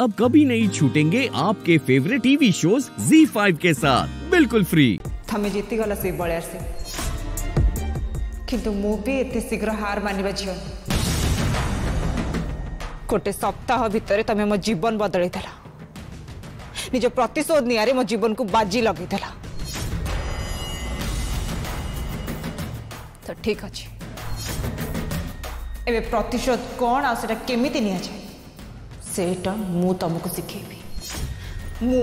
अब कभी नहीं छूटेंगे आपके फेवरेट टीवी शोज Z5 के साथ बिल्कुल फ्री थमे जीती गला से बड़े से किंतु मु भी इतने शीघ्र हार मानिबा झियो गोटे सप्ताह भितर तमे मो जीवन बदलै देला निजो प्रतिशोध नियारे मो जीवन को बाजी लगै देला तो ठीक अछि एबे प्रतिशोध कोन आ सेटा केमिति निया जाय ସେଇଟା ମୁଁ ତମକୁ ଶିଖେଇବି ମୁଁ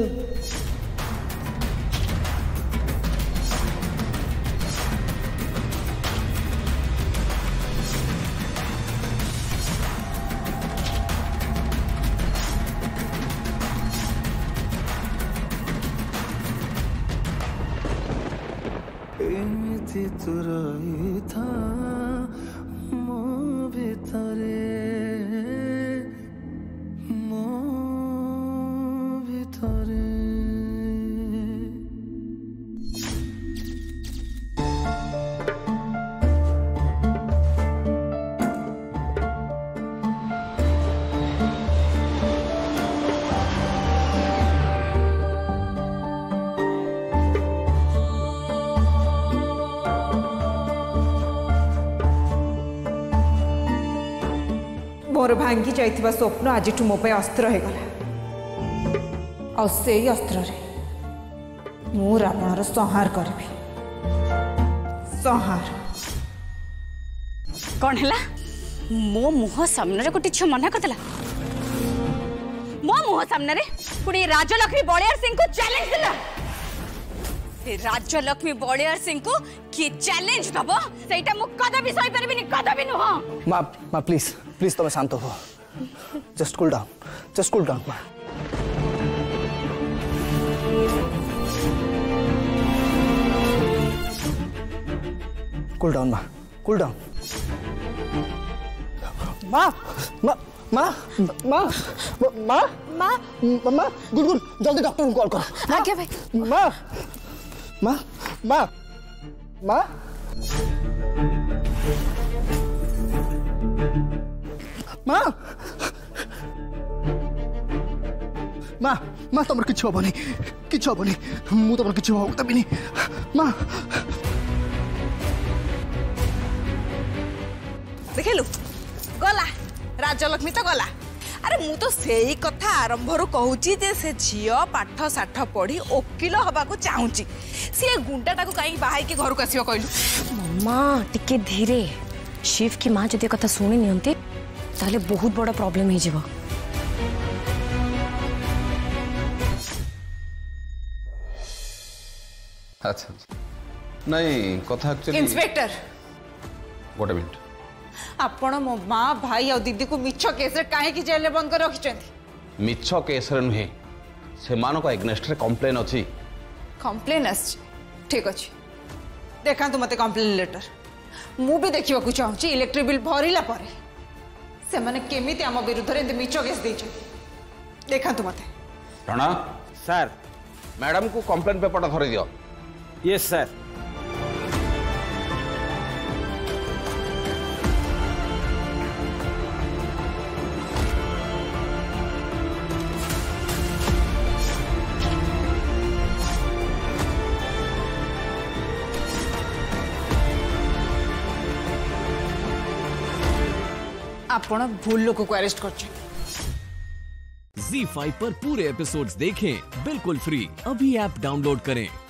ଏମିତି ତୋର ଏଇ ଥା मोर भांगी जा स्वप्न आज मो अस्त्र अस्त्र रावण संहार कर मो मुह सामने गोटे झील मना कर मो मुह सामने गोटे राजलक्ष्मी बलिया सिंह को चैलेंज दिला से राजलक्ष्मी बलियार सिंह को किए चैलेंज दब से कदापि सही पारि कदापि नुह प्लीज प्लीज तुम शांत हो just cool down just cool down cool down मा कुल डाउन मा मा मा मा मा मा मा गुड गुड जल्दी डॉक्टर को कॉल करो हां के भाई मा माँ माँ माँ माँ মা মা তোমার কিছু হবনি কিছু হবনি মু তোমার কিছু হওয়া দেবিনি মা দেখিলু গলা রাজলক্ষ্মী তো গলা আরে মু তো সেই কথা আরম্ভর কুচি যে সে ঝিও পাঠ সাঠ পড়ি ওকিল হবাকু চাহুছি সে গুন্ডাটা কাই বাহাইকি ঘর আসবে কইলু মা টিকি ধীরে শিব কি মা যদি কথা শুনে নিয়ন্তি তাহলে বহু বড় প্রবলেম হয়ে যাব আচ্ছা নাই কথা অ্যাকচুয়ালি ইন্সপেক্টর গোটা মিনিট आपण मो माँ भाई आ दीदी को मिछ केस कहीं जेल बंद कर रखी मिछ केस नुहे से मगेस्ट कम्प्लेन अच्छी कम्प्लेन ठीक अच्छे देखा मत कम्प्लेन लेटर मुझे देखा चाहूँ इलेक्ट्रिक बिल भर सेमती आम विरुद्ध मिछ केस देखा मत प्रणा सर मैडम को कम्प्लेन पेपर धरीद ये सर भूल लोक को अरेस्ट କରିଛନ୍ତି Z5 पर पूरे एपिसोड्स देखें बिल्कुल फ्री अभी ऐप डाउनलोड करें